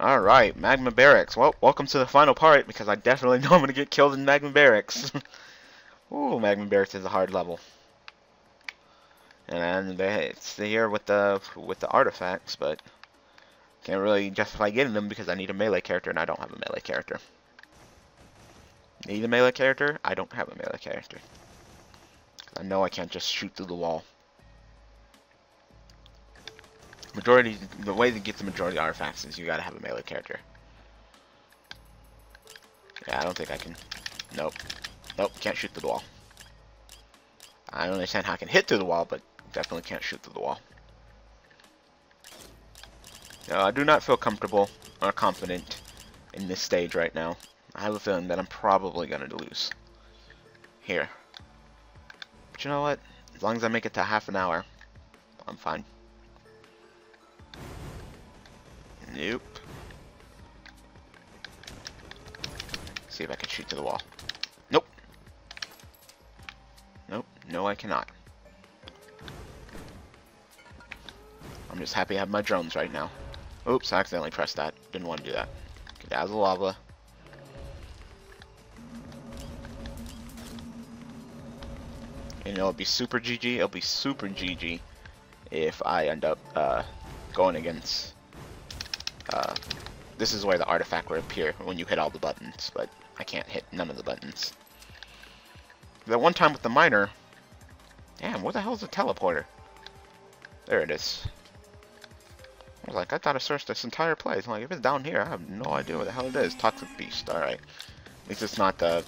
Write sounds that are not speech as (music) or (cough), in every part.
Alright, Magma Barracks. Well, welcome to the final part, because I definitely (laughs) know I'm going to get killed in Magma Barracks. (laughs) Ooh, Magma Barracks is a hard level. And it's here with the with the artifacts, but I can't really justify getting them because I need a melee character, and I don't have a melee character. Need a melee character? I don't have a melee character. I know I can't just shoot through the wall. Majority, the way to get the majority artifacts is you gotta have a melee character. Yeah, I don't think I can. Nope. Nope, can't shoot through the wall. I don't understand how I can hit through the wall, but definitely can't shoot through the wall. No, I do not feel comfortable or confident in this stage right now. I have a feeling that I'm probably going to lose. Here. But you know what? As long as I make it to half an hour, I'm fine. Nope. See if I can shoot to the wall. Nope. Nope. No, I cannot. I'm just happy I have my drones right now. Oops, I accidentally pressed that. Didn't want to do that. Get out of the lava. And it'll be super GG. It'll be super GG if I end up uh, going against. Uh, this is where the artifact would appear when you hit all the buttons, but I can't hit none of the buttons. That one time with the miner. Damn, what the hell is a teleporter? There it is. I was like, I thought I searched this entire place. I'm like, if it's down here, I have no idea what the hell it is. Toxic Beast, alright. At least it's not the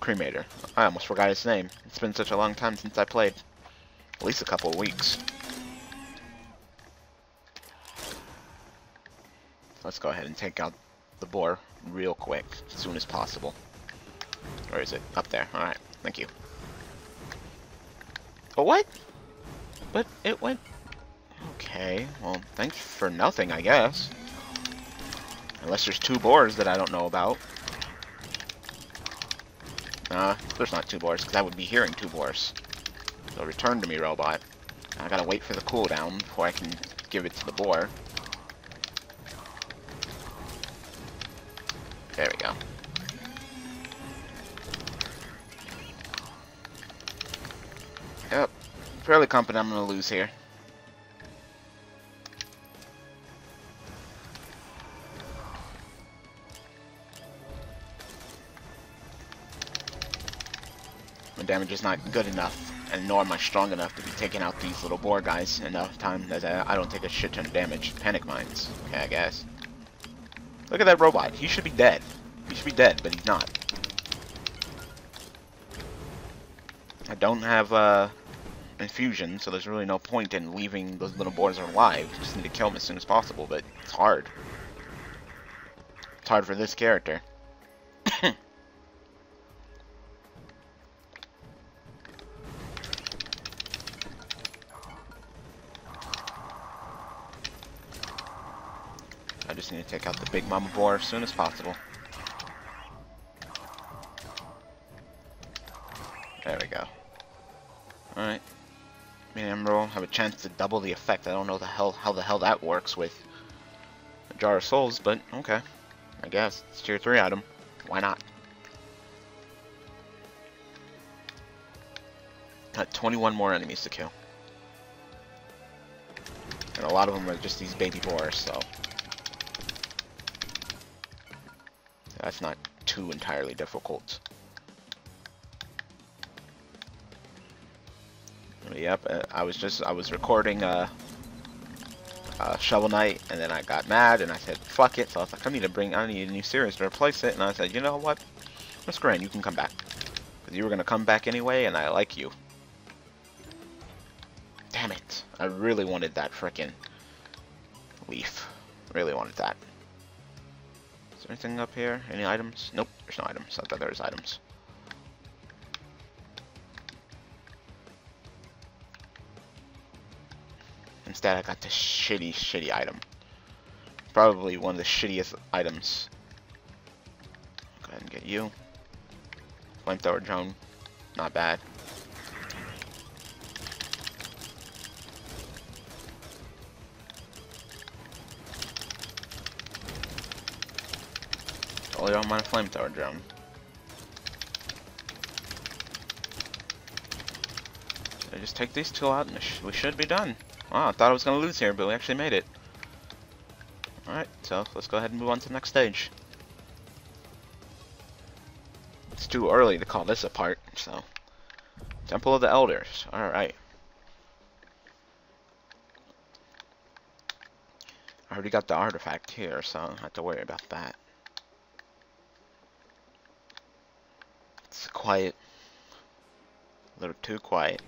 cremator. I almost forgot its name. It's been such a long time since I played. At least a couple of weeks. Let's go ahead and take out the boar real quick, as soon as possible. Where is it? Up there. Alright, thank you. Oh, what? But it went... Okay, well, thanks for nothing, I guess. Unless there's two boars that I don't know about. Uh, there's not two boars, because I would be hearing two boars. So return to me, robot. I gotta wait for the cooldown before I can give it to the boar. There we go. Yep. Fairly confident I'm gonna lose here. My damage is not good enough, and nor am I strong enough to be taking out these little boar guys enough time that I don't take a shit ton of damage. Panic mines. Okay, I guess. Look at that robot. He should be dead. He should be dead, but he's not. I don't have uh, infusion, so there's really no point in leaving those little boys alive. Just need to kill them as soon as possible, but it's hard. It's hard for this character. (coughs) just need to take out the big mama boar as soon as possible. There we go. Alright. Beating Embryo have a chance to double the effect. I don't know the hell how the hell that works with a Jar of Souls, but okay. I guess. It's tier 3 item. Why not? Got 21 more enemies to kill. And a lot of them are just these baby boars, so... That's not too entirely difficult. Yep, uh, I was just I was recording uh, uh, Shovel Knight, and then I got mad, and I said fuck it. So I was like, I need to bring I need a new series to replace it, and I said, you know what, Miss Grand, you can come back, because you were gonna come back anyway, and I like you. Damn it! I really wanted that frickin' leaf. Really wanted that. Is there anything up here? Any items? Nope, there's no items. I thought there was items. Instead, I got this shitty, shitty item. Probably one of the shittiest items. Go ahead and get you. Flamethrower drone. Not bad. Totally don't mind a flamethrower drone. I just take these two out and sh we should be done. Wow, I thought I was going to lose here, but we actually made it. Alright, so let's go ahead and move on to the next stage. It's too early to call this a part, so... Temple of the Elders, alright. I already got the artifact here, so I don't have to worry about that. It's quiet. A little too quiet.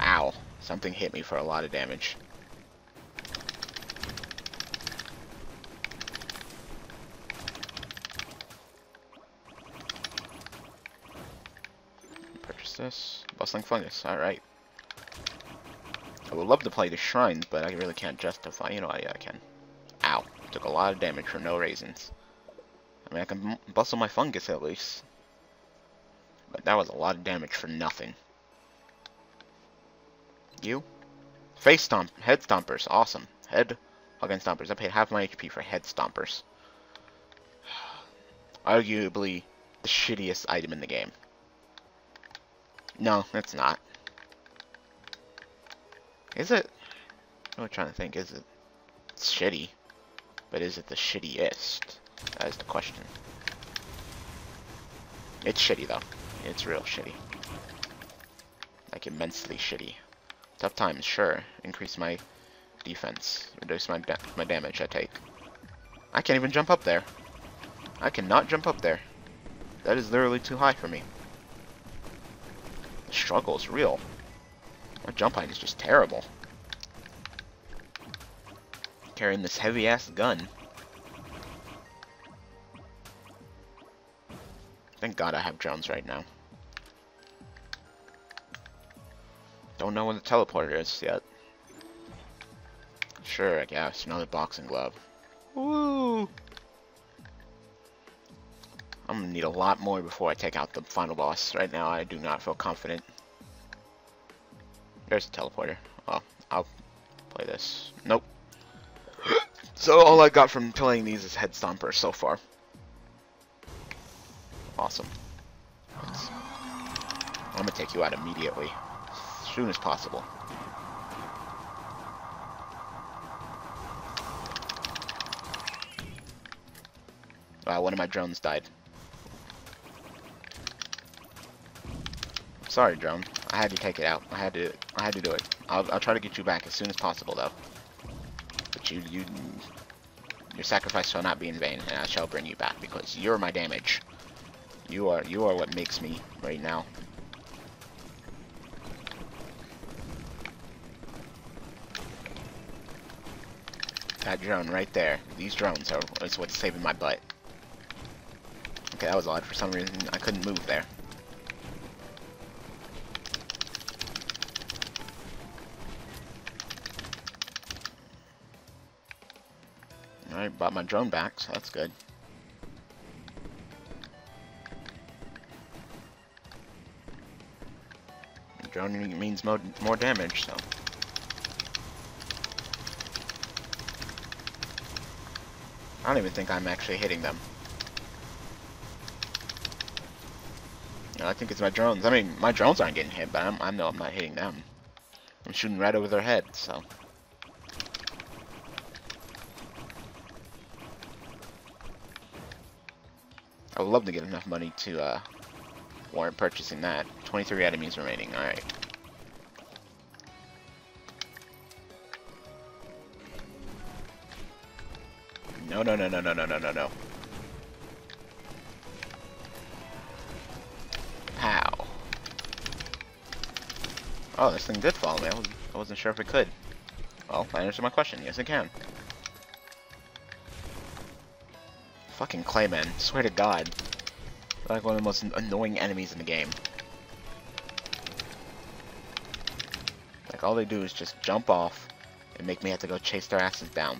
Ow. Something hit me for a lot of damage. Purchase this. Bustling fungus. Alright. I would love to play the shrines, but I really can't justify. You know, yeah, I can. Took a lot of damage for no reasons. I mean, I can bustle my fungus at least. But that was a lot of damage for nothing. You? Face stomp, head stompers, awesome. Head hugging stompers. I paid half my HP for head stompers. (sighs) Arguably the shittiest item in the game. No, it's not. Is it? I'm trying to think. Is it? It's shitty. But is it the shittiest? That is the question. It's shitty though. It's real shitty. Like immensely shitty. Tough times, sure. Increase my defense. Reduce my da my damage I take. I can't even jump up there. I cannot jump up there. That is literally too high for me. The struggle is real. My jump height is just terrible. Carrying this heavy ass gun. Thank god I have drones right now. Don't know where the teleporter is yet. Sure, I guess. Another boxing glove. Woo! I'm gonna need a lot more before I take out the final boss. Right now, I do not feel confident. There's the teleporter. Oh, I'll play this. Nope. So all I got from playing these is head Stomper so far. Awesome. Let's, I'm gonna take you out immediately As soon as possible. Wow, one of my drones died. Sorry, drone. I had to take it out. I had to. I had to do it. I'll, I'll try to get you back as soon as possible, though. You, you, your sacrifice shall not be in vain, and I shall bring you back because you're my damage. You are, you are what makes me right now. That drone right there. These drones are is what's saving my butt. Okay, that was odd. For some reason, I couldn't move there. Bought my drone back, so that's good. Drone means more, more damage, so... I don't even think I'm actually hitting them. I think it's my drones. I mean, my drones aren't getting hit, but I'm, I know I'm not hitting them. I'm shooting right over their head, so... I would love to get enough money to uh, warrant purchasing that. 23 enemies remaining, alright. No, no, no, no, no, no, no, no, no. How? Oh, this thing did follow me. I, was, I wasn't sure if it could. Well, that answered my question. Yes, it can. Fucking Clayman. Swear to God. They're like one of the most annoying enemies in the game. Like, all they do is just jump off and make me have to go chase their asses down.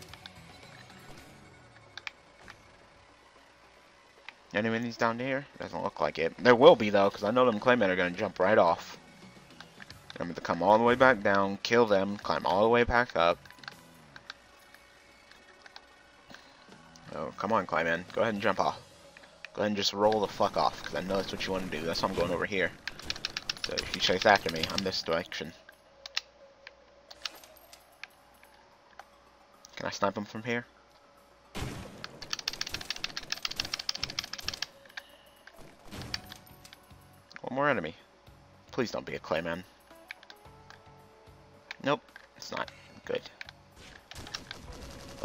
Any minis down here? Doesn't look like it. There will be though, because I know them Claymen are to jump right off. I'm to come all the way back down, kill them, climb all the way back up. So come on, Clayman. Go ahead and jump off. Go ahead and just roll the fuck off, because I know that's what you want to do. That's why I'm going over here. So if you chase after me, I'm this direction. Can I snipe him from here? One more enemy. Please don't be a Clayman. Nope, it's not. Good.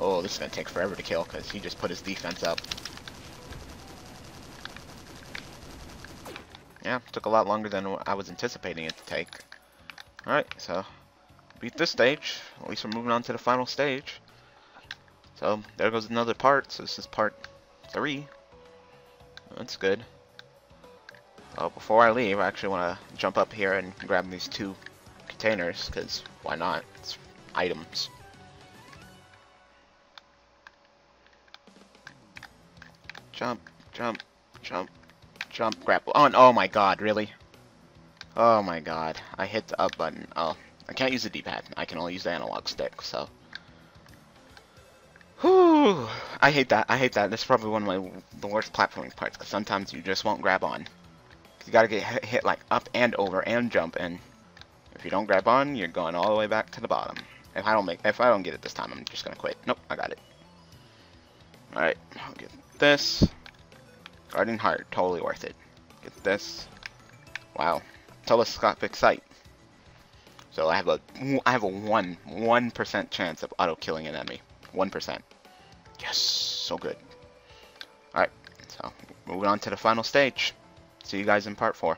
Oh, this is going to take forever to kill because he just put his defense up. Yeah, took a lot longer than I was anticipating it to take. Alright, so beat this stage. At least we're moving on to the final stage. So there goes another part. So this is part three. That's good. Well, before I leave, I actually want to jump up here and grab these two containers, because why not? It's items. Jump, jump, jump, jump, grapple. Oh, oh my god, really? Oh my god. I hit the up button. Oh, I can't use the D-pad. I can only use the analog stick, so. Whew. I hate that. I hate that. That's probably one of my the worst platforming parts, because sometimes you just won't grab on. You gotta get hit, hit like up and over and jump, and if you don't grab on, you're going all the way back to the bottom. If I don't make, if I don't get it this time, I'm just gonna quit. Nope, I got it. All right, I'll get this. Guardian Heart, totally worth it. Get this. Wow, telescopic sight. So I have a I have a one one percent chance of auto killing an enemy. One percent. Yes, so good. All right, so moving on to the final stage. See you guys in part four.